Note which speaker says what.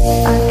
Speaker 1: I